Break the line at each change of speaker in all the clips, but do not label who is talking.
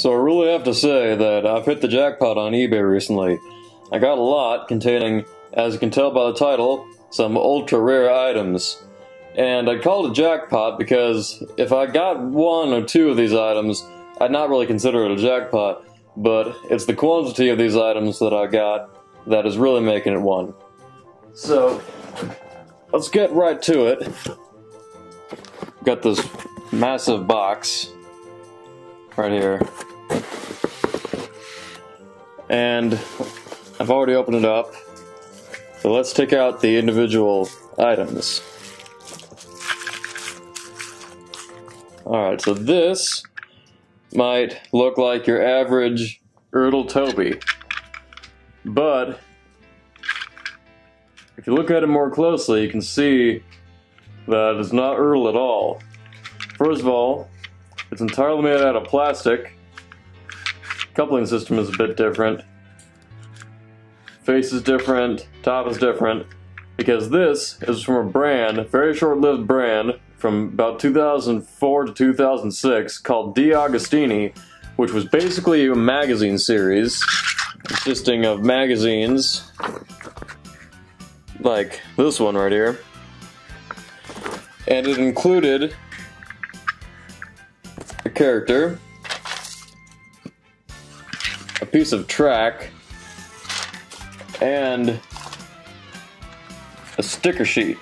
So I really have to say that I've hit the jackpot on eBay recently. I got a lot containing, as you can tell by the title, some ultra rare items. And I called it a jackpot because if I got one or two of these items, I'd not really consider it a jackpot, but it's the quantity of these items that I got that is really making it one. So, let's get right to it. Got this massive box right here. And I've already opened it up. So let's take out the individual items. Alright, so this might look like your average Ertl Toby. But if you look at it more closely, you can see that it's not Ertl at all. First of all, it's entirely made out of plastic. Coupling system is a bit different. Face is different, top is different, because this is from a brand, very short-lived brand, from about 2004 to 2006 called De Agostini, which was basically a magazine series consisting of magazines like this one right here. And it included a character, a piece of track, and a sticker sheet.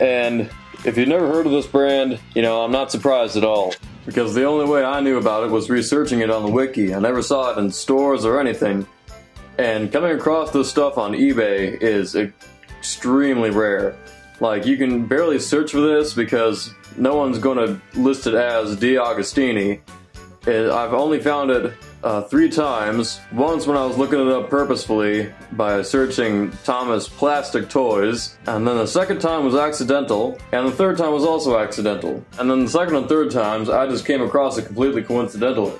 And if you've never heard of this brand, you know, I'm not surprised at all. Because the only way I knew about it was researching it on the wiki. I never saw it in stores or anything. And coming across this stuff on eBay is extremely rare. Like, you can barely search for this because no one's going to list it as De Agostini. I've only found it uh, three times. Once when I was looking it up purposefully by searching Thomas Plastic Toys, and then the second time was accidental, and the third time was also accidental. And then the second and third times, I just came across it completely coincidentally.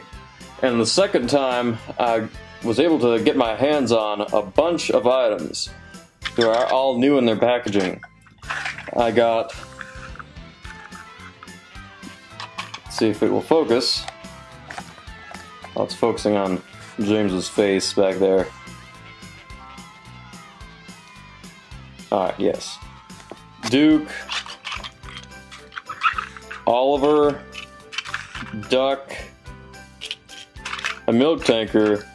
And the second time, I was able to get my hands on a bunch of items that are all new in their packaging. I got, see if it will focus. It's focusing on James's face back there. Alright, yes. Duke, Oliver, Duck, a milk tanker,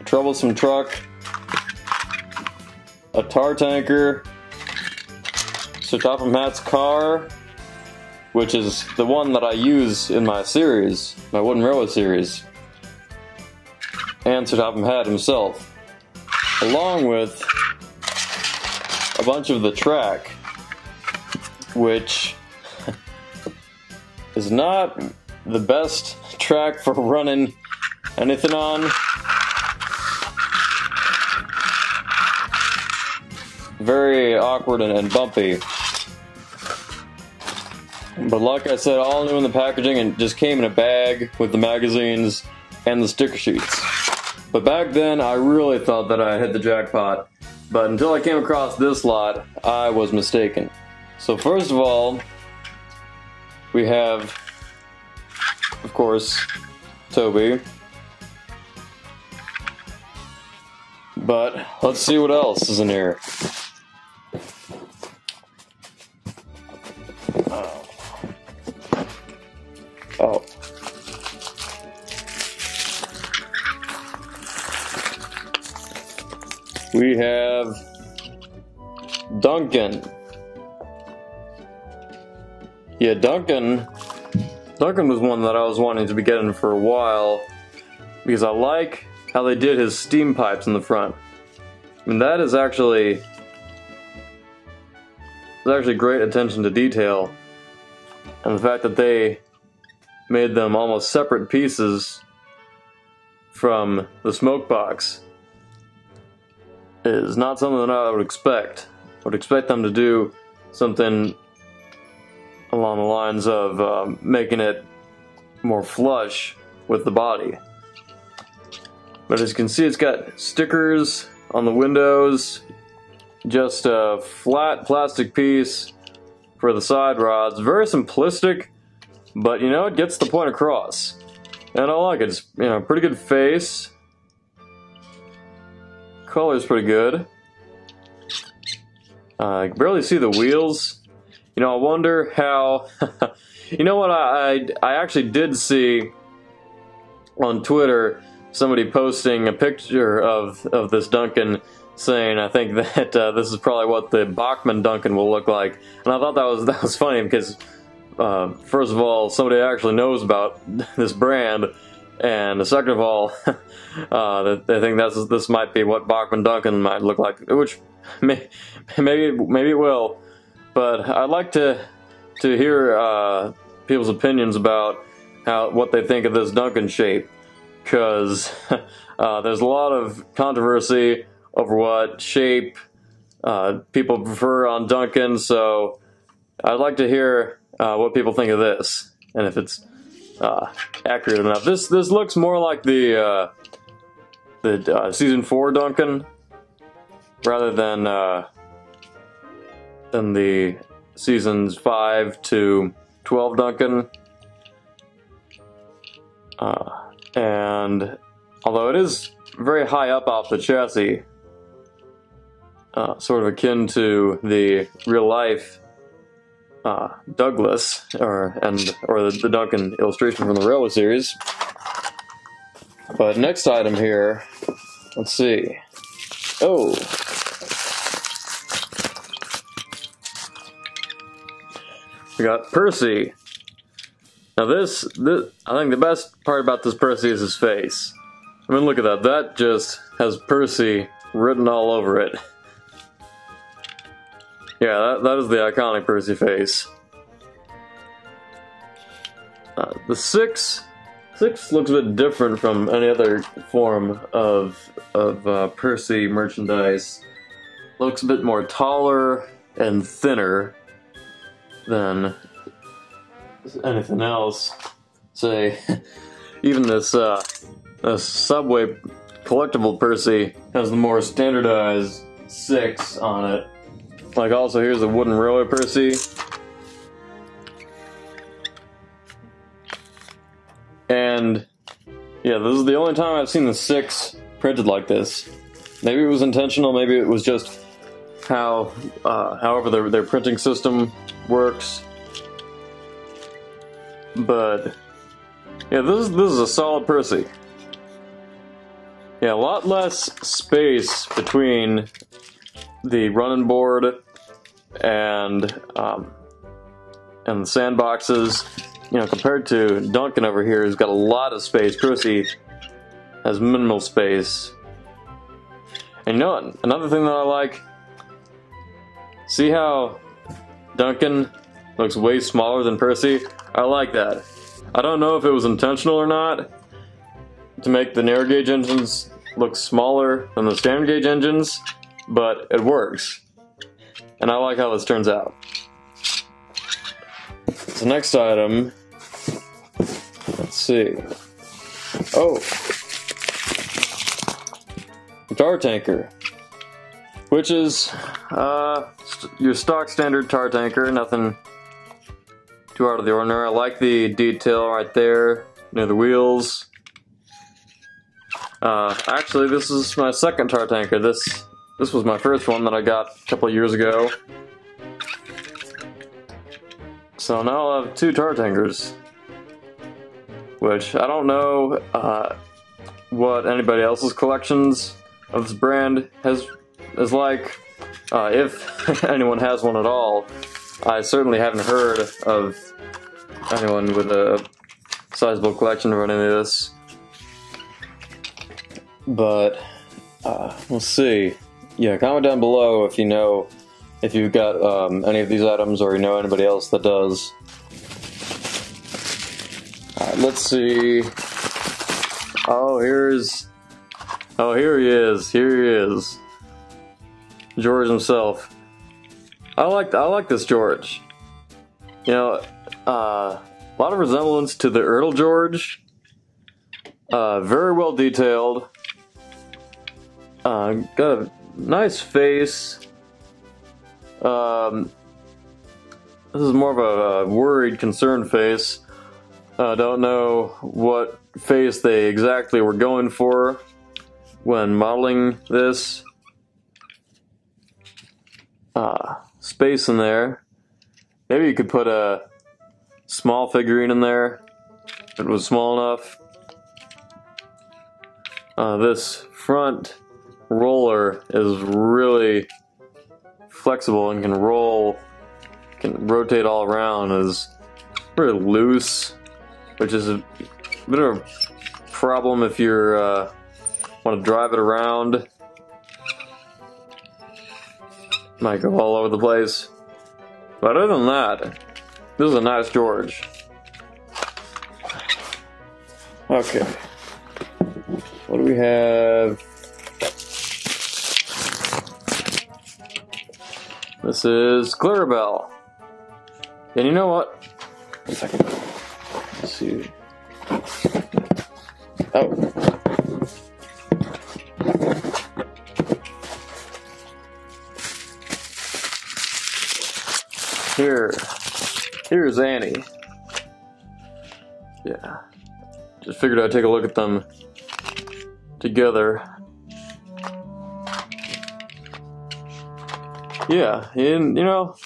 a troublesome truck, a tar tanker, Sir Topham Hatt's car, which is the one that I use in my series, my Wooden Railway series, and Sir Topham Hatt himself, along with a bunch of the track, which is not the best track for running anything on. Very awkward and, and bumpy. But like I said, all new in the packaging and just came in a bag with the magazines and the sticker sheets. But back then, I really thought that I hit the jackpot. But until I came across this lot, I was mistaken. So first of all, we have, of course, Toby. But let's see what else is in here. Oh. We have Duncan. Yeah, Duncan. Duncan was one that I was wanting to be getting for a while because I like how they did his steam pipes in the front. I mean, that is actually there's actually great attention to detail, and the fact that they made them almost separate pieces from the smoke box is not something that I would expect. I would expect them to do something along the lines of um, making it more flush with the body. But as you can see, it's got stickers on the windows, just a flat plastic piece for the side rods. Very simplistic, but you know, it gets the point across. And I like it. It's, you know, pretty good face. Color's pretty good. Uh, I can barely see the wheels. You know, I wonder how... you know what, I, I, I actually did see on Twitter somebody posting a picture of, of this Duncan saying, I think that uh, this is probably what the Bachmann Duncan will look like. And I thought that was that was funny because, uh, first of all, somebody actually knows about this brand, and second of all, uh, they think that's this might be what Bachmann Duncan might look like, which may, maybe maybe it will. But I'd like to to hear uh, people's opinions about how what they think of this Duncan shape, because uh, there's a lot of controversy over what shape uh, people prefer on Duncan. So I'd like to hear uh, what people think of this and if it's uh, accurate enough. This this looks more like the uh, the uh, season four Duncan rather than uh, than the seasons five to twelve Duncan. and although it is very high up off the chassis, uh, sort of akin to the real life uh, Douglas, or and or the, the, Duncan illustration from the Railway series. But next item here, let's see. Oh. We got Percy. Now this, this, I think the best part about this Percy is his face. I mean, look at that. That just has Percy written all over it. Yeah, that, that is the iconic Percy face. Uh, the six, six looks a bit different from any other form of of uh, Percy merchandise. Looks a bit more taller and thinner than anything else. Say, even this uh, this Subway collectible Percy has the more standardized six on it. Like also here's a wooden roller Percy. And yeah, this is the only time I've seen the six printed like this. Maybe it was intentional, maybe it was just how, uh, however their, their printing system works. But yeah, this is, this is a solid Percy. Yeah, a lot less space between the running board and um, and the sandboxes. You know, compared to Duncan over here, who's got a lot of space. Percy has minimal space. And you know what? Another thing that I like. See how Duncan looks way smaller than Percy? I like that. I don't know if it was intentional or not to make the narrow gauge engines look smaller than the standard gauge engines, but it works. And I like how this turns out. So next item, let's see. Oh, tar tanker, which is uh, your stock standard tar tanker, nothing too out of the ordinary. I like the detail right there near the wheels. Uh, actually, this is my second tar tanker. This this was my first one that I got a couple years ago. So now I have two tar tankers. Which, I don't know uh, what anybody else's collections of this brand has is like. Uh, if anyone has one at all, I certainly haven't heard of anyone with a sizable collection of this. But, uh, we'll see yeah, comment down below if you know if you've got um, any of these items or you know anybody else that does. Let's see. Oh, here's. Oh, here he is. Here he is. George himself. I like I like this George. You know, uh, a lot of resemblance to the Ertl George. Uh, very well detailed. Uh, got a nice face. Um, this is more of a, worried, concerned face. I don't know what face they exactly were going for when modeling this uh, space in there. Maybe you could put a small figurine in there if it was small enough. Uh, this front roller is really flexible and can roll, can rotate all around, is really loose, which is a bit of a problem if you're uh, want to drive it around. Might go all over the place. But other than that, this is a nice George. Okay. What do we have? This is Clarabelle. And you know what? One second. Let's see. Oh. Here. Here's Annie. Yeah. Just figured I'd take a look at them together. Yeah, and you know,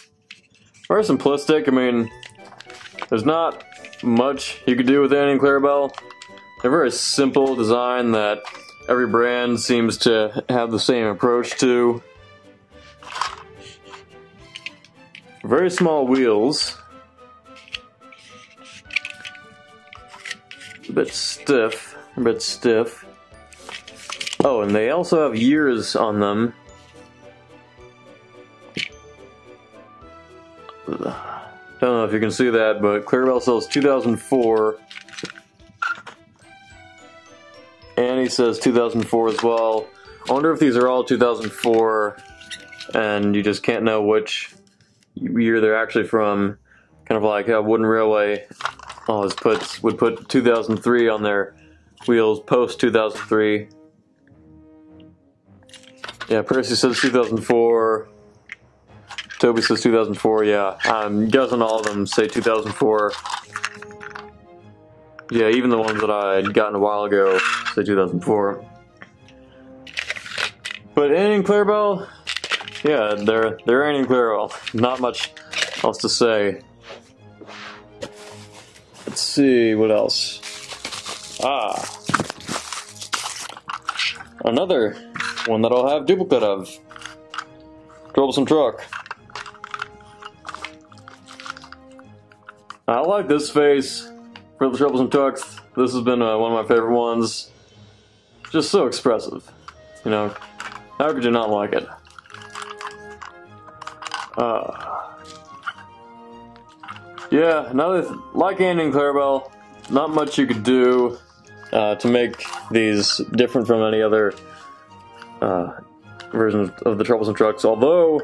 very simplistic. I mean, there's not much you could do with Annie and Clarabelle. They're very simple design that every brand seems to have the same approach to. Very small wheels. A bit stiff, a bit stiff. Oh, and they also have years on them. Don't know if you can see that, but Clarabelle sells 2004. Annie says 2004 as well. I wonder if these are all 2004 and you just can't know which year they're actually from. Kind of like a Wooden Railway always puts would put 2003 on their wheels post 2003. Yeah, Percy says 2004. Toby says 2004. Yeah, I'm guessing all of them say 2004. Yeah, even the ones that I had gotten a while ago say 2004. But in Clarabelle, yeah, they're Annie and Clarabelle. Not much else to say. Let's see what else. Ah, another one that I'll have duplicate of. Troublesome truck. I like this face for the Troublesome Trucks. This has been uh, one of my favorite ones. Just so expressive. You know, how could you not like it? Uh, yeah, another like Annie and Clarabelle, not much you could do uh, to make these different from any other uh, version of the Troublesome Trucks. Although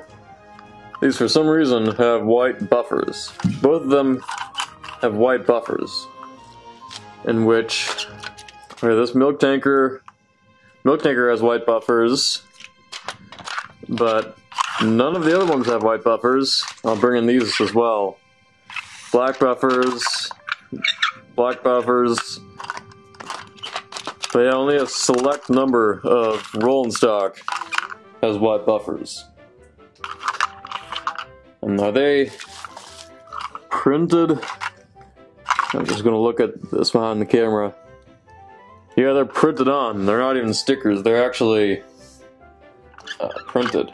these, for some reason, have white buffers. Both of them have white buffers, in which okay, this milk tanker, milk tanker has white buffers, but None of the other ones have white buffers. I'll bring in these as well. Black buffers, black buffers. But yeah, only a select number of rolling stock has white buffers. And are they printed? I'm just gonna look at this behind the camera. Yeah, they're printed on. They're not even stickers. They're actually uh, printed.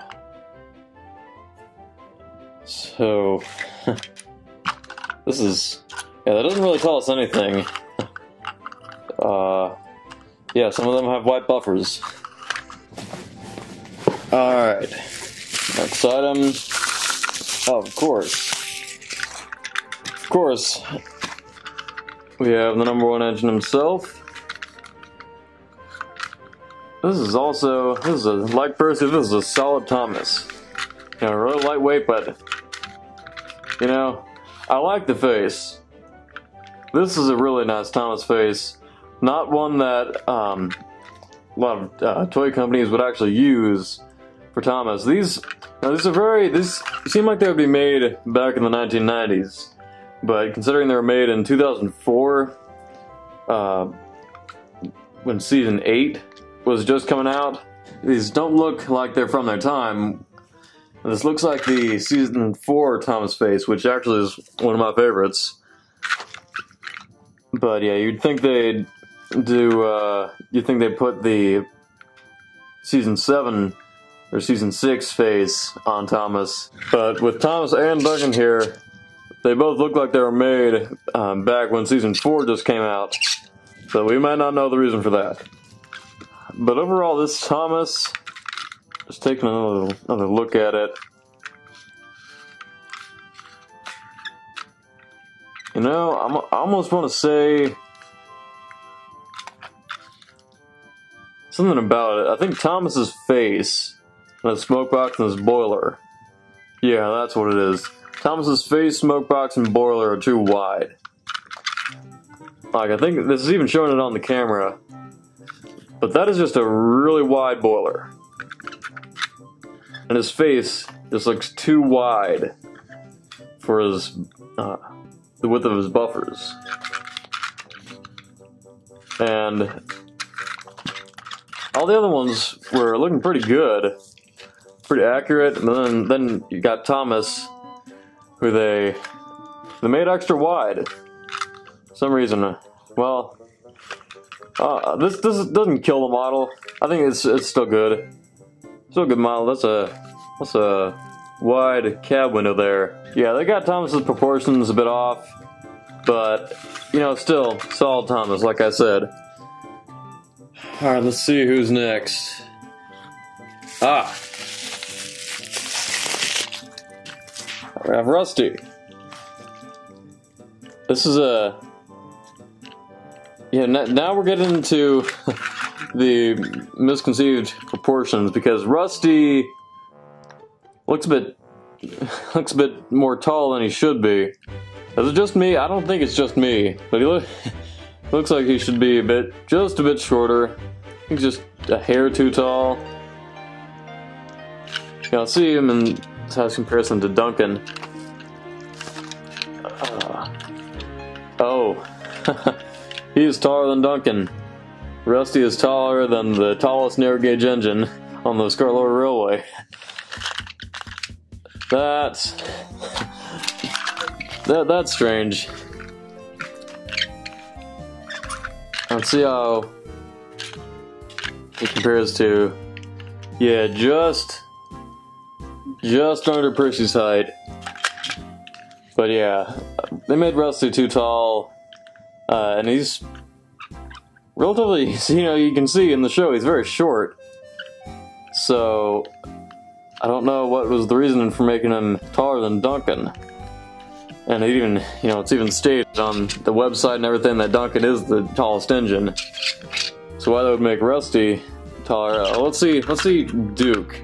So, this is, yeah, that doesn't really tell us anything. Uh, yeah, some of them have white buffers. Alright, next item, oh, of course. Of course, we have the number one engine himself. This is also, this is a, like Percy, this is a solid Thomas. You know, really lightweight, but you know, I like the face. This is a really nice Thomas face. Not one that um, a lot of uh, toy companies would actually use for Thomas. These, now these are very, these seem like they would be made back in the 1990s. But considering they were made in 2004, uh, when season 8 was just coming out, these don't look like they're from their time. This looks like the season 4 Thomas Face, which actually is one of my favorites. But yeah, you'd think they'd do, uh, you'd think they put the season 7 or season 6 face on Thomas. But with Thomas and Duncan here, they both look like they were made um, back when season 4 just came out. So we might not know the reason for that. But overall, this Thomas, just taking another, another look at it. You know, I'm, I almost want to say something about it. I think Thomas's face, and the smoke box, and his boiler. Yeah, that's what it is. Thomas's face, smoke box, and boiler are too wide. Like, I think this is even showing it on the camera. But that is just a really wide boiler. And his face just looks too wide for his uh, the width of his buffers. And all the other ones were looking pretty good, pretty accurate. And then then you got Thomas, who they they made extra wide. Some reason, well, uh, this this doesn't kill the model. I think it's it's still good. Still a good model. That's a that's a wide cab window there. Yeah, they got Thomas's proportions a bit off, but you know, still solid Thomas, like I said. All right, let's see who's next. Ah, we have Rusty. This is a yeah. Now we're getting into the misconceived proportions because Rusty looks a bit looks a bit more tall than he should be. Is it just me? I don't think it's just me, but he look, looks like he should be a bit, just a bit shorter. He's just a hair too tall. You know, see him in size comparison to Duncan. Uh, oh, he is taller than Duncan. Rusty is taller than the tallest narrow gauge engine on the Skarloey Railway. That's that that's strange. Let's see how it compares to yeah, just just under Percy's height. But yeah, they made Rusty too tall, uh, and he's relatively, you know, you can see in the show he's very short. So I don't know what was the reason for making him taller than Duncan. And it even, you know, it's even stated on the website and everything that Duncan is the tallest engine. So why they would make Rusty taller? Uh, let's see, let's see Duke.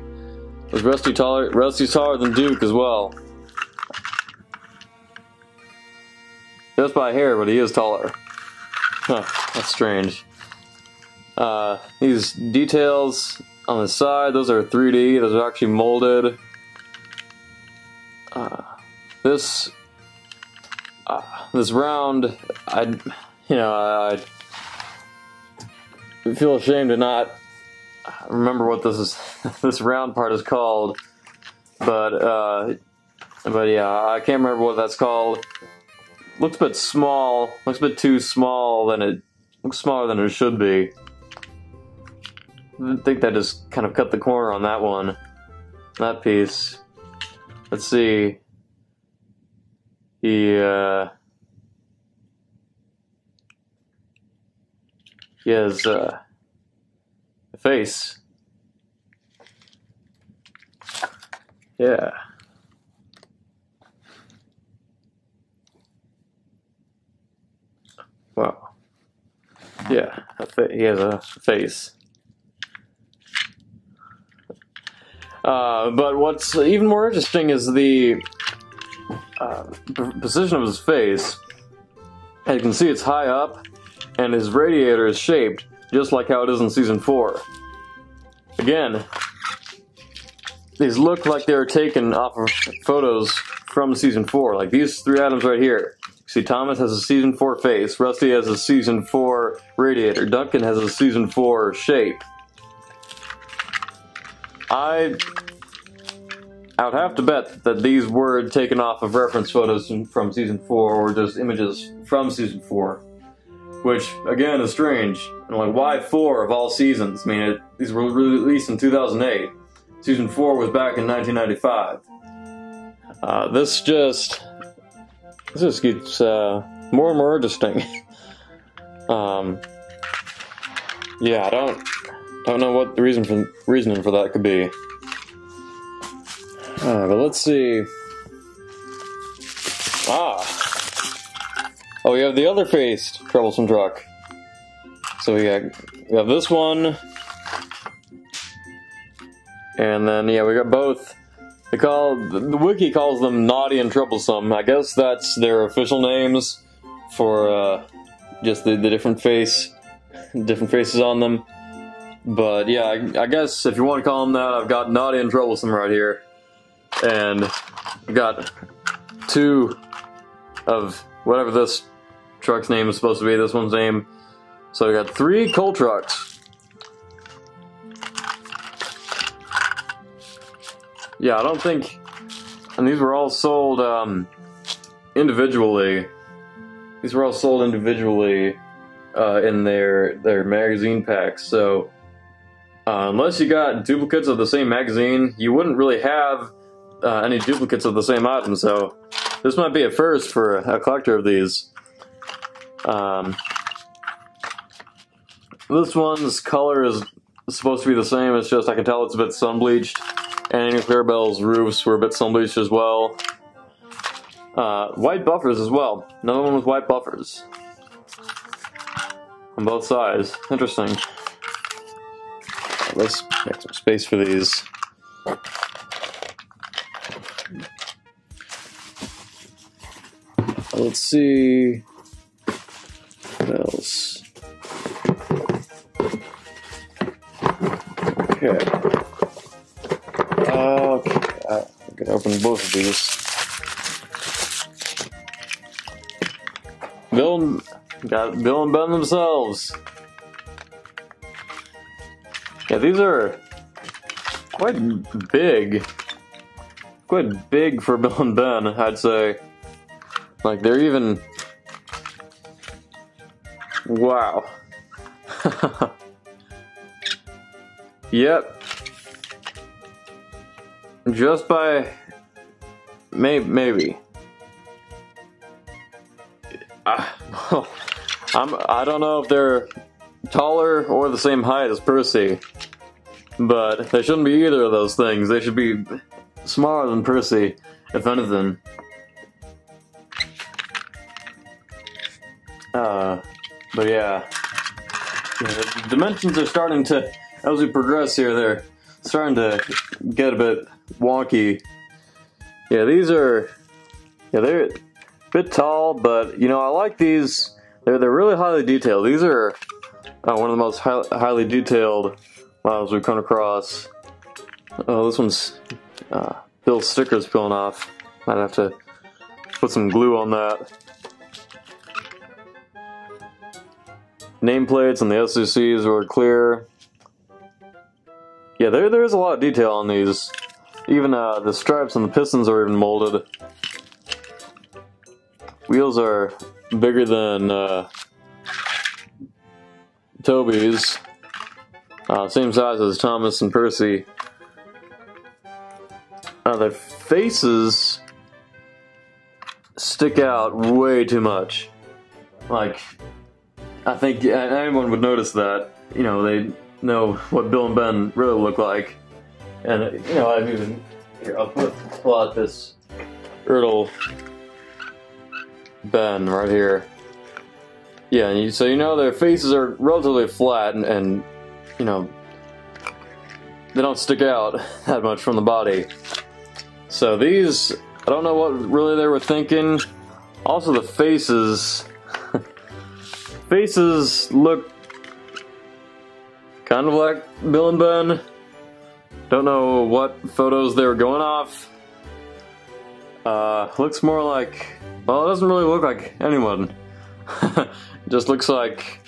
Was Rusty taller? Rusty's taller than Duke as well. Just by hair, but he is taller. Huh, that's strange. Uh, these details on the side, those are 3D, those are actually molded. Uh, this uh, this round, I, you know, I, I feel ashamed to not remember what this is. this round part is called, but uh, but yeah, I can't remember what that's called. Looks a bit small. Looks a bit too small than it looks smaller than it should be. I think that just kind of cut the corner on that one. That piece. Let's see. He, uh, he has uh, face. Yeah. Wow. Yeah, he has a face. Uh, but what's even more interesting is the uh, position of his face. You can see it's high up, and his radiator is shaped just like how it is in season 4. Again, these look like they were taken off of photos from season 4. Like these three items right here. See, Thomas has a season 4 face, Rusty has a season 4 radiator, Duncan has a season 4 shape. I I would have to bet that these were taken off of reference photos from season 4 or just images from season 4. Which, again, is strange. And like, why 4 of all seasons? I mean, it, these were released in 2008. Season 4 was back in 1995. Uh, this just... This just gets uh, more and more interesting. um, yeah, I don't don't know what the reason for reasoning for that could be. Uh, but let's see. Ah. Oh, we have the other faced troublesome truck. So we got we have this one, and then yeah, we got both. They call the wiki calls them naughty and troublesome. I guess that's their official names for uh, just the, the different face, different faces on them. But yeah, I, I guess if you want to call them that, I've got naughty and troublesome right here and got two of whatever this truck's name is supposed to be, this one's name. So we got three coal trucks. Yeah, I don't think, and these were all sold um, individually. These were all sold individually uh, in their their magazine packs. So uh, unless you got duplicates of the same magazine, you wouldn't really have uh, any duplicates of the same item, so this might be a first for a collector of these. Um, this one's color is supposed to be the same, it's just I can tell it's a bit sun bleached. And Clarabelle's roofs were a bit sun bleached as well. Uh, white buffers as well. Another one with white buffers. On both sides. Interesting. Let's make some space for these. Let's see. Else? Okay. Okay. I can open both of these. Bill got Bill and Ben themselves. Yeah, these are quite big. Quite big for Bill and Ben, I'd say. Like, they're even... Wow. yep. Just by... May maybe. Uh, I'm, I don't know if they're taller or the same height as Percy, but they shouldn't be either of those things. They should be smaller than Percy, if anything. But yeah. yeah, the dimensions are starting to, as we progress here, they're starting to get a bit wonky. Yeah, these are, yeah, they're a bit tall, but you know, I like these. They're they're really highly detailed. These are uh, one of the most high, highly detailed models we've come across. Oh, this one's uh, Bill's stickers peeling off. Might have to put some glue on that. Nameplates and the SCCs were clear. Yeah, there there is a lot of detail on these. Even uh, the stripes and the pistons are even molded. Wheels are bigger than uh, Toby's. Uh, same size as Thomas and Percy. Uh, their faces stick out way too much. Like, I think anyone would notice that. You know, they know what Bill and Ben really look like. And, you know, I've even. Here, I'll put, pull out this Ertl Ben right here. Yeah, you, so you know their faces are relatively flat and, and, you know, they don't stick out that much from the body. So these, I don't know what really they were thinking. Also the faces faces look kind of like Bill and Ben. Don't know what photos they were going off. Uh, looks more like Well, it doesn't really look like anyone. just looks like,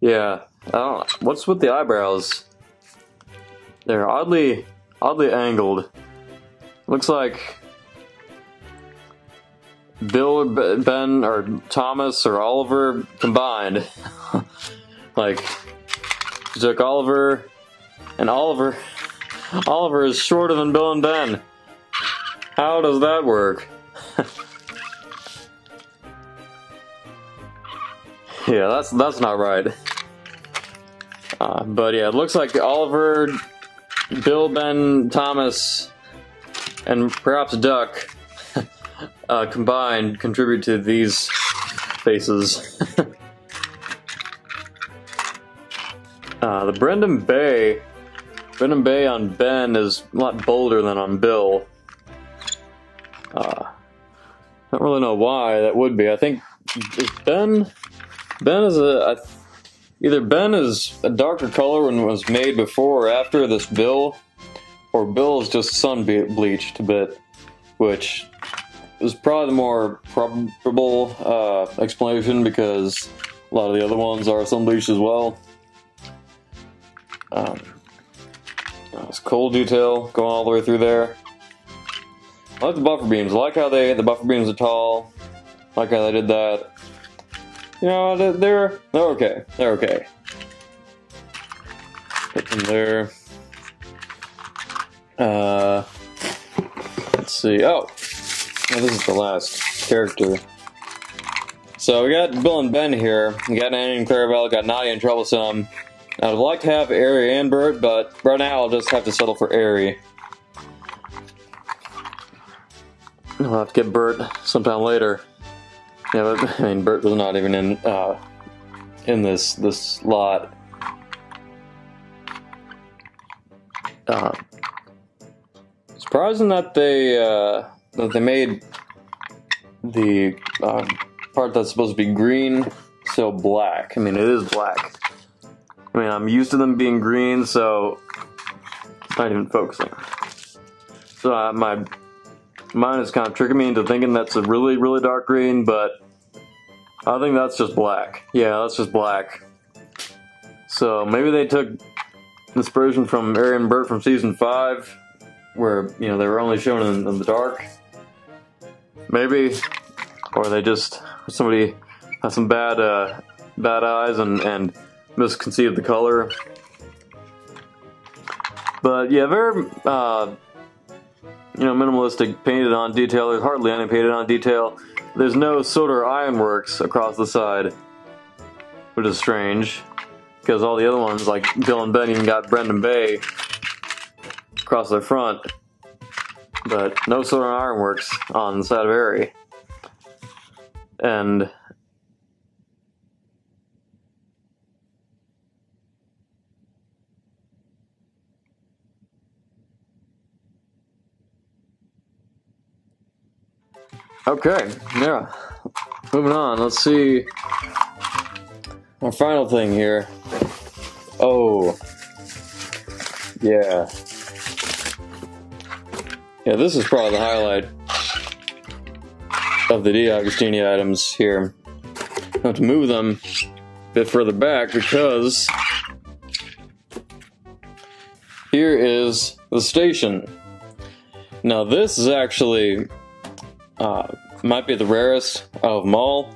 yeah, I don't What's with the eyebrows? They're oddly, oddly angled. Looks like Bill or Ben or Thomas or Oliver combined. like, took Oliver and Oliver. Oliver is shorter than Bill and Ben. How does that work? yeah, that's that's not right. Uh, but yeah, it looks like Oliver, Bill, Ben, Thomas, and perhaps Duck uh, combined contribute to these faces. uh, the Brendam Bay, Brendam Bay on Ben is a lot bolder than on Bill. Uh, don't really know why that would be. I think Ben, Ben is a, either Ben is a darker color when it was made before or after this Bill, or Bill is just sun bleached a bit, which is probably the more probable uh, explanation because a lot of the other ones are sun bleached as well. Um, this coal detail going all the way through there. I like the buffer beams. I like how they the buffer beams are tall. I like how they did that. You know, they're they're okay. They're okay. Put them there. Uh, let's see. Oh, This is the last character. So we got Bill and Ben here. We got Annie and Clarabelle, got Naughty and Troublesome. I'd like to have Arry and Bert, but right now I'll just have to settle for Arry. I'll have to get Bert sometime later. Yeah, but I mean Bert was not even in uh, in this this lot. Uh, surprising that they uh, they made the um, part that's supposed to be green so black. I mean, it is black. I mean, I'm used to them being green, so it's not even focusing. So uh, my mind is kind of tricking me into thinking that's a really, really dark green, but I think that's just black. Yeah, that's just black. So maybe they took inspiration from Arry and Bert from season 5, where, you know, they were only shown in, in the dark. Maybe, or they just somebody has some bad uh, bad eyes and and misconceived the color. But yeah, very uh, you know minimalistic painted on detail. There's hardly any painted on detail. There's no solder or ironworks across the side, which is strange because all the other ones like Ben even got Brendam Bay across their front but no soldering ironworks on the side of Arry. And Okay, yeah. Moving on, let's see. Our final thing here. Oh. Yeah. Yeah, this is probably the highlight of the DeAgostini items here. I have to move them a bit further back because here is the station. Now this is actually uh, might be the rarest of them all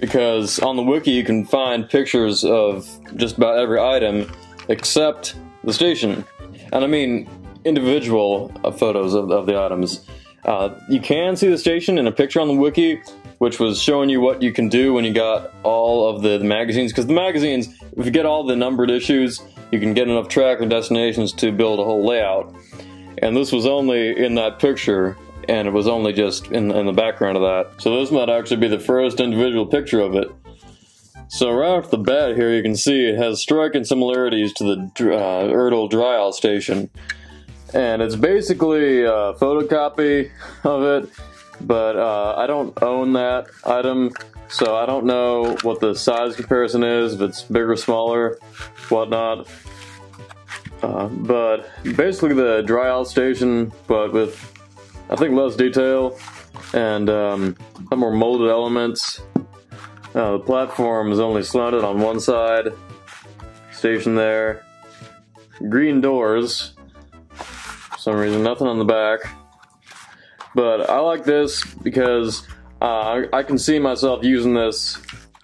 because on the wiki you can find pictures of just about every item except the station. And I mean, individual uh, photos of, of, the items. Uh, you can see the station in a picture on the wiki, which was showing you what you can do when you got all of the, the magazines. Because the magazines, if you get all the numbered issues, you can get enough track and destinations to build a whole layout. And this was only in that picture, and it was only just in, in the background of that. So this might actually be the first individual picture of it. So right off the bat here, you can see it has striking similarities to the uh, Ertl Dryaw station and it's basically a photocopy of it, but uh, I don't own that item, so I don't know what the size comparison is, if it's bigger, or smaller, whatnot. Uh, but basically the Dryaw station, but with I think less detail. and um, some more molded elements. Uh, the platform is only slanted on one side. Station there. Green doors. Some reason, nothing on the back. But I like this because uh, I, can see myself using this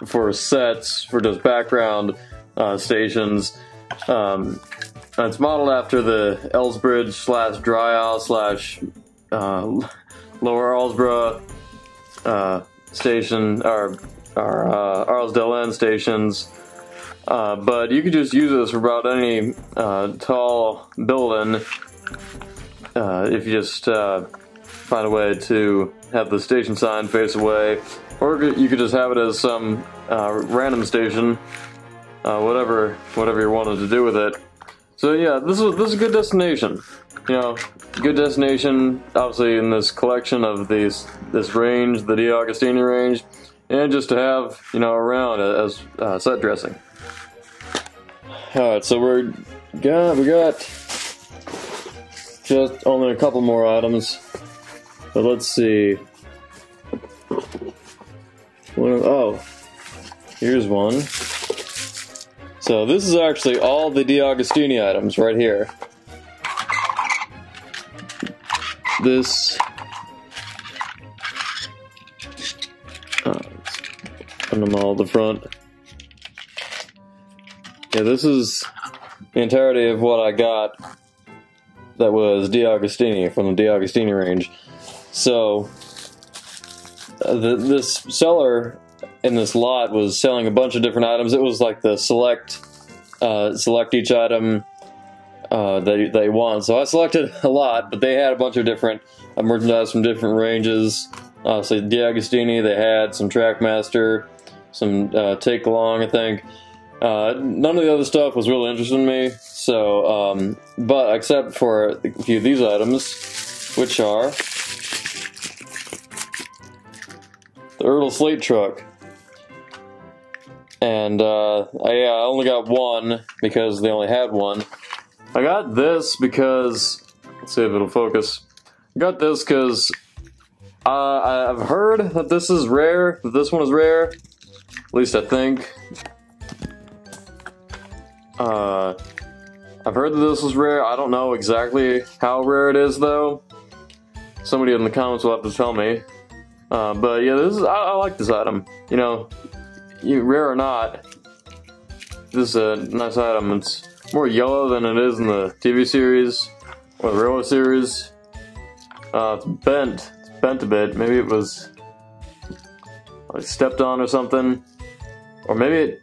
for sets, for just background uh, stations. Um, it's modeled after the Elsbridge slash Dryaw slash uh, Lower Arlesburgh uh, station, or, or uh, Arlesdale End stations. Uh, but you could just use this for about any uh, tall building uh, if you just find a way to have the station sign face away, or you could just have it as some random station, whatever whatever you wanted to do with it. So yeah, this is this is a good destination. You know, good destination. Obviously, in this collection of these this range, the De Agostini range, and just to have you know around as uh, set dressing. All right, so we're got we got just only a couple more items, but let's see. One of, oh, here's one. So this is actually all the De Agostini items right here. This uh, put them all at the front. Yeah, this is the entirety of what I got that was De Agostini from the De Agostini range. So uh, the, this seller in this lot was selling a bunch of different items. It was like the select, uh, select each item uh, that they want. So I selected a lot, but they had a bunch of different uh, merchandise from different ranges. Obviously, De Agostini, they had some Trackmaster, some uh, Take Along, I think. Uh, none of the other stuff was really interesting to me. So, um, but except for a few of these items, which are the Ertl Slate Truck. And uh, I, I only got one because they only had one. I got this because, let's see if it'll focus. I got this because uh, I've heard that this is rare, that this one is rare. At least I think. Uh, I've heard that this is rare. I don't know exactly how rare it is though. Somebody in the comments will have to tell me. Uh, but yeah, this is I, I like this item. You know, you, rare or not, this is a nice item. It's more yellow than it is in the TV series or the railway series. Uh, it's bent. It's bent a bit. Maybe it was like stepped on or something. Or maybe it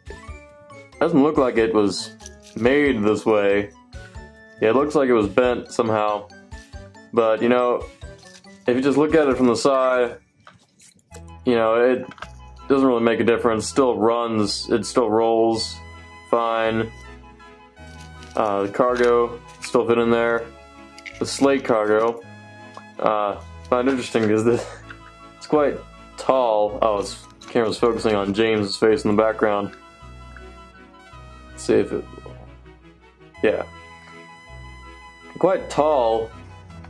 doesn't look like it was made this way. Yeah, it looks like it was bent somehow. But, you know, if you just look at it from the side, you know, it doesn't really make a difference. Still runs, it still rolls fine. Uh, the cargo still fit in there. The slate cargo. Uh, find interesting because this it's quite tall. Oh, it's camera's focusing on James's face in the background. Let's see if it. Yeah, quite tall.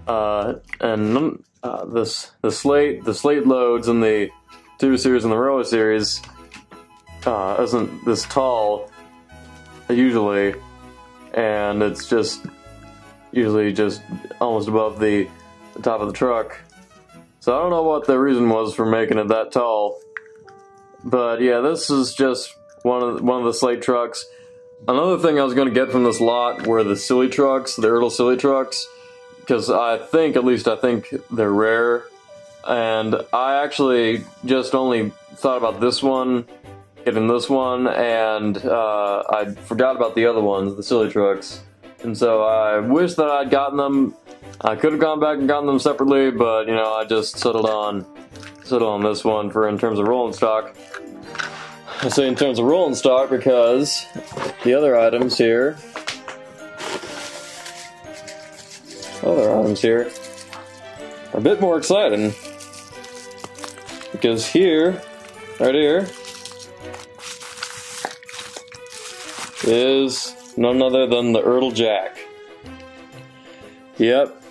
Uh, and uh, this the slate the slate loads in the two series and the row series uh, isn't this tall usually, and it's just usually just almost above the, the top of the truck. So I don't know what the reason was for making it that tall, but yeah, this is just one of the, one of the slate trucks. Another thing I was going to get from this lot were the silly trucks, the Ertl silly trucks, because I think, at least I think, they're rare. And I actually just only thought about this one getting this one, and uh, I forgot about the other ones, the silly trucks. And so I wish that I'd gotten them. I could have gone back and gotten them separately, but you know, I just settled on settled on this one for in terms of rolling stock. I say in terms of rolling stock because the other items here, other items here, are a bit more exciting because here, right here, is none other than the Ertl Jack. Yep.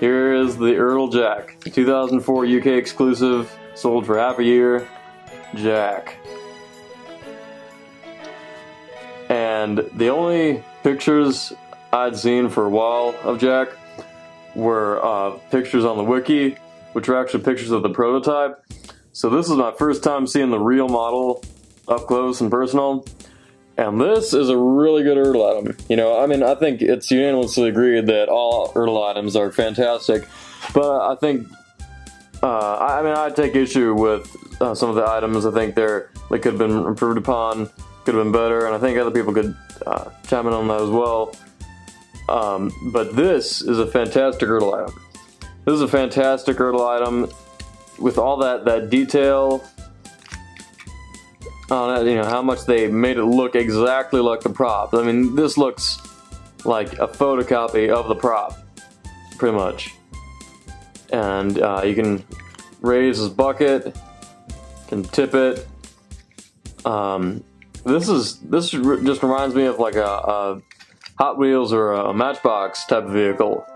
Here is the Ertl Jack, 2004 UK exclusive, sold for half a year. Jack. And the only pictures I'd seen for a while of Jack were uh, pictures on the wiki, which were actually pictures of the prototype. So this is my first time seeing the real model up close and personal. And this is a really good Ertl item. You know, I mean, I think it's unanimously agreed that all Ertl items are fantastic, but I think, uh, I mean, I take issue with uh, some of the items. I think they're they could have been improved upon, could have been better, and I think other people could uh, chime in on that as well. Um, but this is a fantastic Ertl item. This is a fantastic Ertl item with all that that detail on you know, how much they made it look exactly like the prop. I mean, this looks like a photocopy of the prop, pretty much. And uh, you can raise this bucket, can tip it. Um, this is this just reminds me of like a, a Hot Wheels or a Matchbox type of vehicle.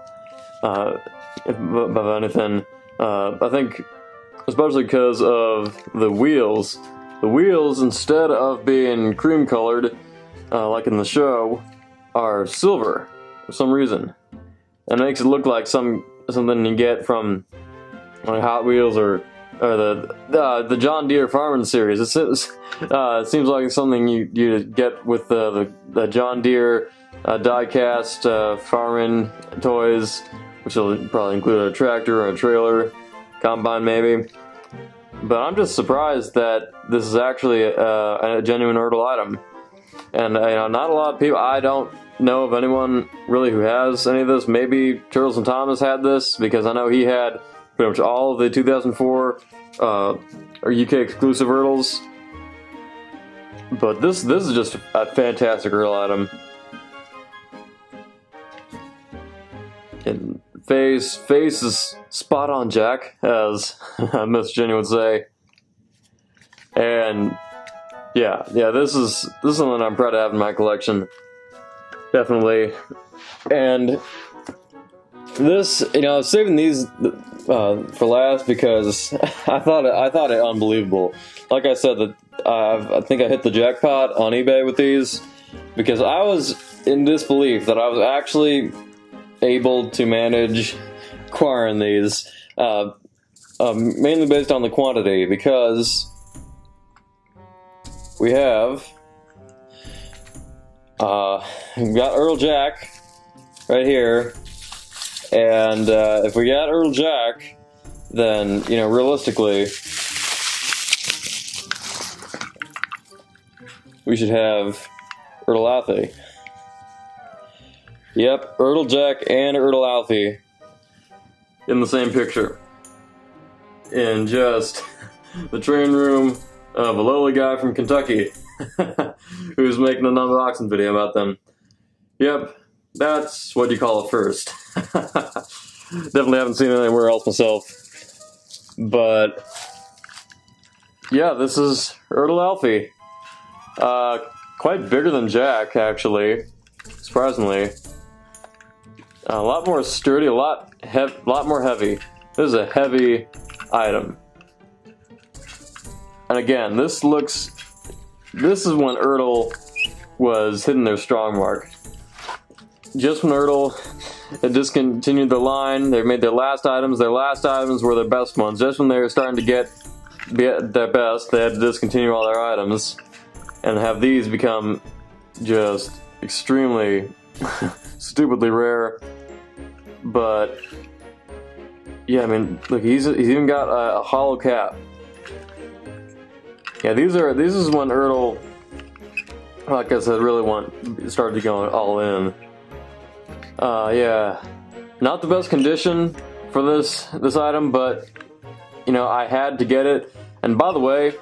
Uh, if, of anything, uh, I think, especially because of the wheels the wheels, instead of being cream colored, uh, like in the show, are silver for some reason. And it makes it look like some something you get from like Hot Wheels or or the uh, the John Deere Farming series. Uh, it seems like something you you get with the the, the John Deere uh, diecast uh, farming toys, which will probably include a tractor or a trailer, combine maybe. But I'm just surprised that this is actually a, a genuine Ertl item. And uh, you know, not a lot of people, I don't know of anyone really who has any of this. Maybe Charles and Thomas had this because I know he had pretty much all of the 2004 uh, or UK exclusive Ertls. But this this is just a fantastic Ertl item. And face face is spot on Jack, as Miss Jenny would say. And yeah, yeah, this is this is something I'm proud to have in my collection. Definitely. And this, you know, I was saving these uh, for last because I thought it, I thought it unbelievable. Like I said, that I think I hit the jackpot on eBay with these because I was in disbelief that I was actually able to manage acquiring these, uh, uh, mainly based on the quantity, because we have uh, we've got Ertl Jack right here, and uh, if we got Ertl Jack, then you know realistically we should have Ertl Alfie. Yep, Ertl Jack and Ertl Alfie in the same picture. In just the train room of a lowly guy from Kentucky who's making an unboxing video about them. Yep, that's what you call a first. Definitely haven't seen it anywhere else myself. But yeah, this is Ertl Alfie. Uh, quite bigger than Jack, actually, surprisingly. A lot more sturdy, a lot lot more heavy. This is a heavy item. And again, this looks, this is when Ertl was hitting their strong mark. Just when Ertl had discontinued the line, they made their last items, their last items were their best ones. Just when they were starting to get, their best, they had to discontinue all their items and have these become just extremely stupidly rare but yeah, I mean, look, he's he's even got a, a hollow cap. Yeah, these are this is when Ertl, like I said, really want started to go all in. Uh, yeah, not the best condition for this this item, but you know I had to get it. And by the way,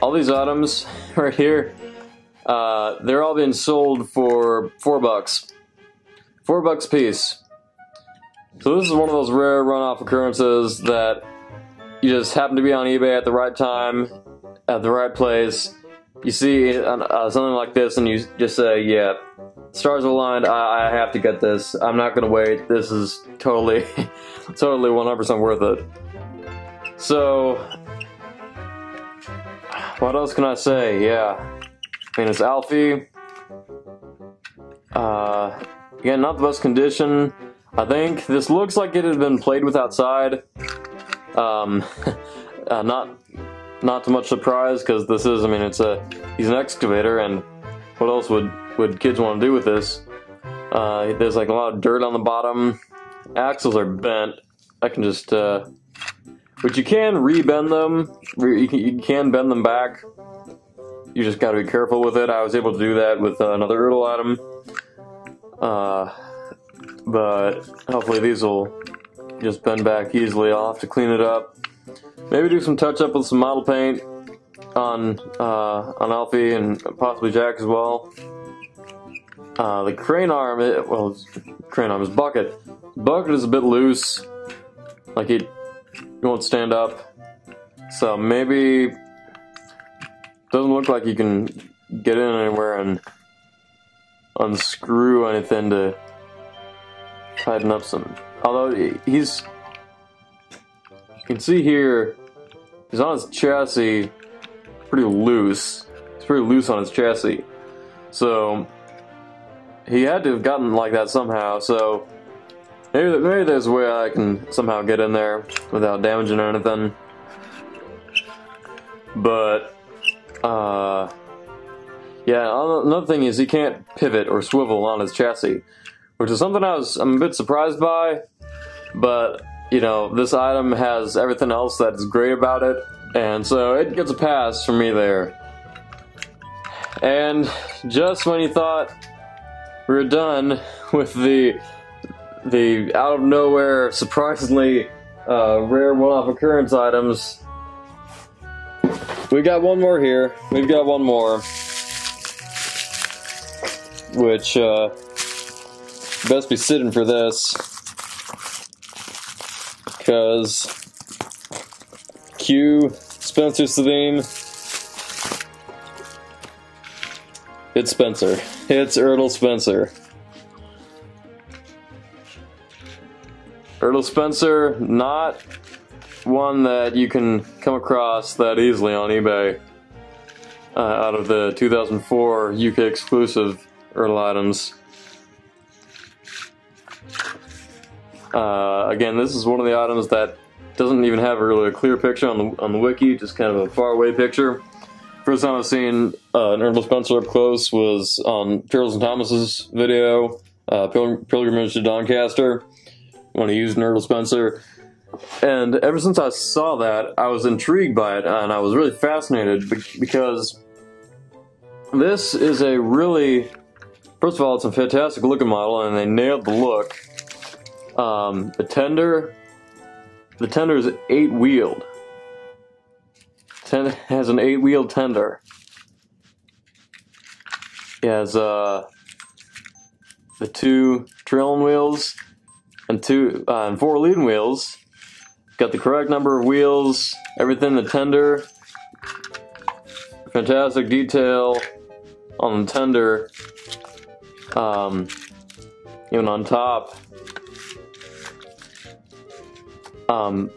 all these items right here, uh, they're all being sold for four bucks, four bucks a piece. So this is one of those rare runoff occurrences that you just happen to be on eBay at the right time, at the right place. You see uh, something like this and you just say, yeah, stars aligned. I, I have to get this. I'm not gonna wait. This is totally, totally 100% worth it. So, what else can I say? Yeah, I mean it's Alfie. Uh, again, not the best condition. I think this looks like it had been played with outside. Um, uh, not not too much surprise because this is, I mean, it's a he's an excavator, and what else would would kids want to do with this? Uh, there's like a lot of dirt on the bottom. Axles are bent. I can just, uh, but you can rebend them. You can, you can bend them back. You just got to be careful with it. I was able to do that with uh, another Ertl item. Uh, but hopefully these will just bend back easily. I'll have to clean it up. Maybe do some touch up with some model paint on uh, on Alfie and possibly Jack as well. Uh, the crane arm, it, well, crane arm is bucket. Bucket is a bit loose, like it won't stand up. So maybe doesn't look like you can get in anywhere and unscrew anything to tighten up some. Although he's, you can see here, he's on his chassis pretty loose. He's pretty loose on his chassis. So he had to have gotten like that somehow. So maybe maybe there's a way I can somehow get in there without damaging anything. But uh, yeah. Another thing is he can't pivot or swivel on his chassis which is something I was I'm a bit surprised by. But you know, this item has everything else that's great about it, and so it gets a pass from me there. And just when you thought we were done with the the out of nowhere, surprisingly uh, rare one-off occurrence items, we got one more here. We've got one more, which. Uh, best be sitting for this because Q Spencer Savine. It's Spencer. It's Ertl Spencer. Ertl Spencer, not one that you can come across that easily on eBay. Uh, out of the 2004 UK exclusive Ertl items. Uh, again, this is one of the items that doesn't even have a really clear picture on the on the wiki, just kind of a faraway picture. First time I've seen uh, an Ertl Spencer up close was on Charles and Thomas's video, uh, Pilgrimage to Doncaster, when he used an Ertl Spencer. And ever since I saw that, I was intrigued by it, and I was really fascinated because this is a really, first of all, it's a fantastic looking model, and they nailed the look. Um, the tender, the tender is eight wheeled. Ten has an eight wheeled tender. It has uh, the two trailing wheels and two uh, and four leading wheels. Got the correct number of wheels. Everything the tender. Fantastic detail on the tender. Um, even on top. Um,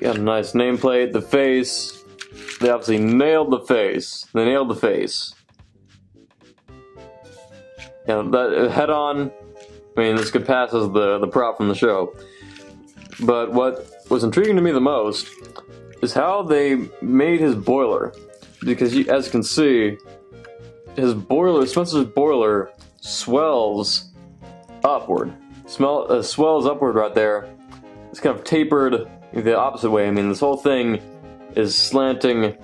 got a nice nameplate. The face, they obviously nailed the face. They nailed the face. Yeah, that head on. I mean, this could pass as the the prop from the show. But what was intriguing to me the most is how they made his boiler, because you, as you can see, his boiler, Spencer's boiler, swells upward. Smell uh, swells upward right there, it's kind of tapered the opposite way. I mean, this whole thing is slanting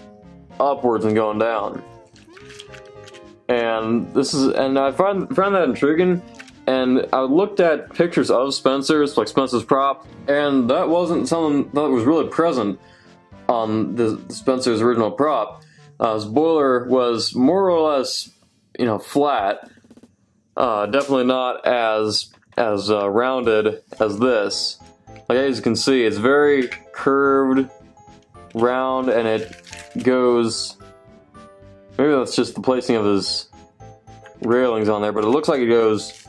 upwards and going down. And this is, and I find found that intriguing. And I looked at pictures of Spencer's, like Spencer's prop, and that wasn't something that was really present on the Spencer's original prop. Uh, his boiler was more or less, you know, flat. Uh, definitely not as as uh, rounded as this. Like as you can see, it's very curved, round, and it goes. Maybe that's just the placing of his railings on there, but it looks like it goes,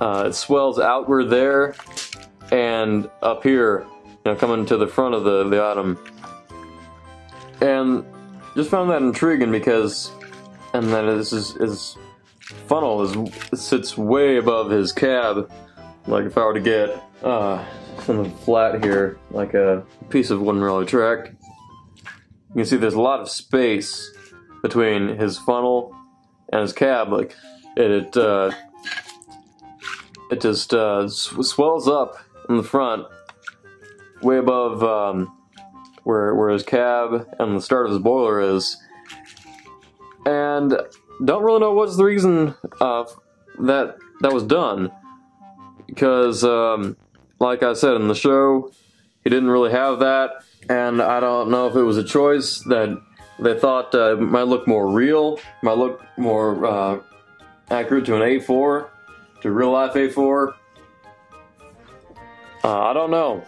uh, it swells outward there and up here, you know, coming to the front of the, the item. And just found that intriguing because, and then this is, his funnel is sits way above his cab. Like if I were to get uh, the flat here, like a piece of wooden railway track, you can see there's a lot of space between his funnel and his cab. Like it, it, uh, it just uh, swells up in the front, way above um, where where his cab and the start of his boiler is, and don't really know what's the reason uh, that that was done, because um, like I said in the show, he didn't really have that, and I don't know if it was a choice that they thought uh, might look more real, might look more uh, accurate to an A4, to real life A4. Uh, I don't know.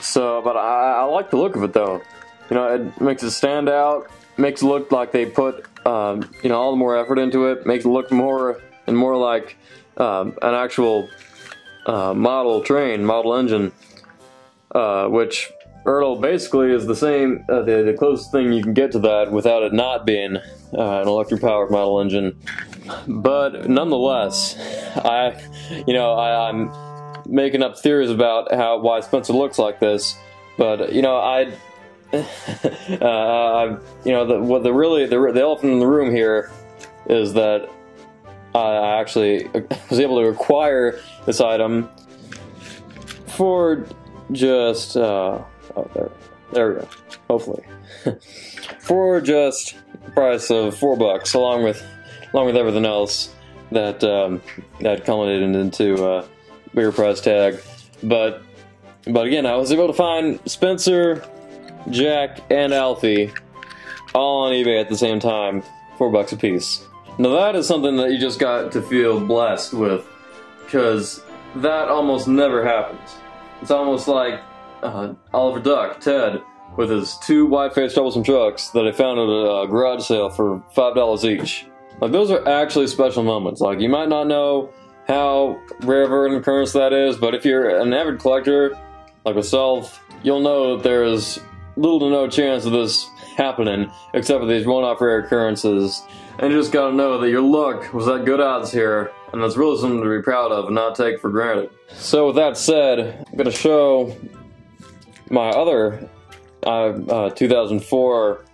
So, but I, I, like the look of it though. You know, it makes it stand out, makes it look like they put, um, you know, all the more effort into it, makes it look more and more like um, an actual uh, model train, model engine, uh, which Ertl basically is the same, uh, the, the, closest thing you can get to that without it not being uh, an electric powered model engine. But nonetheless, I, you know, I, I'm making up theories about how why Spencer looks like this, but you know, I, uh, you know, the what the really the, the elephant in the room here is that I actually was able to acquire this item for just uh, oh there there we go hopefully for just price of four bucks along with along with everything else that um, that culminated into uh, bigger price tag. But but again, I was able to find Spencer, Jack, and Alfie all on eBay at the same time, four bucks a piece. Now that is something that you just got to feel blessed with, because that almost never happens. It's almost like uh, Oliver Duck, Ted, with his two wide-faced troublesome trucks that I found at a garage sale for five dollars each. Like those are actually special moments. Like you might not know how rare of an occurrence that is, but if you're an avid collector, like myself, you'll know that there is little to no chance of this happening, except for these one-off rare occurrences. And you just gotta know that your luck was at good odds here, and that's really something to be proud of and not take for granted. So with that said, I'm gonna show my other uh, uh, 2004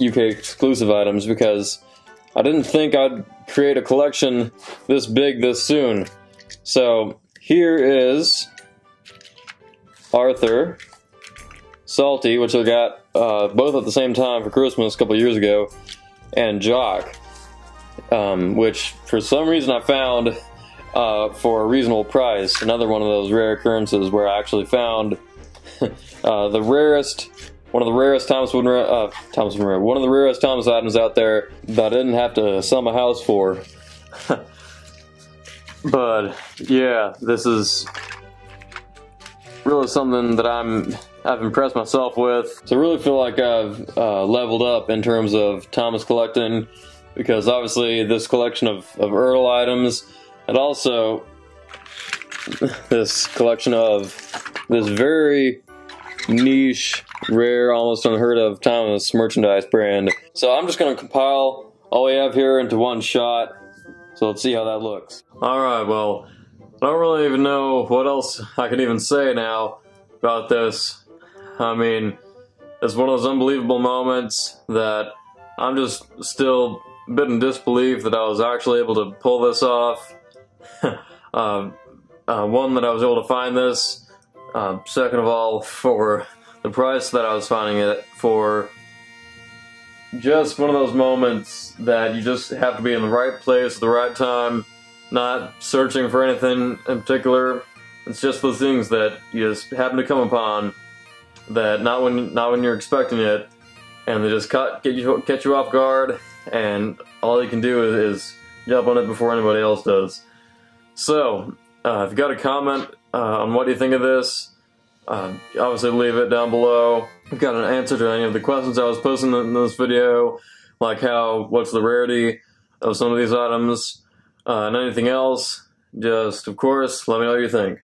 UK exclusive items because I didn't think I'd create a collection this big this soon. So here is Arthur, Salty, which I got uh, both at the same time for Christmas a couple years ago, and Jock, um, which for some reason I found uh, for a reasonable price. Another one of those rare occurrences where I actually found uh, the rarest one of the rarest Thomas uh, Thomas Wooden, one of the rarest Thomas items out there that I didn't have to sell my house for. but yeah, this is really something that I'm I've impressed myself with. So I really feel like I've uh, leveled up in terms of Thomas collecting because obviously this collection of, of Ertl items and also this collection of this very niche rare, almost unheard of Thomas merchandise brand. So I'm just going to compile all we have here into one shot. So let's see how that looks. Alright, well, I don't really even know what else I can even say now about this. I mean, it's one of those unbelievable moments that I'm just still bit in disbelief that I was actually able to pull this off. uh, uh, one, that I was able to find this. Uh, second of all, for the price that I was finding it for just one of those moments that you just have to be in the right place at the right time, not searching for anything in particular. It's just those things that you just happen to come upon that not when not when you're expecting it, and they just cut get you catch you off guard, and all you can do is, is jump on it before anybody else does. So, uh, if you've got a comment uh, on what you think of this, uh, obviously leave it down below. I've got an answer to any of the questions I was posting in this video, like how, what's the rarity of some of these items uh, and anything else, just of course let me know what you think.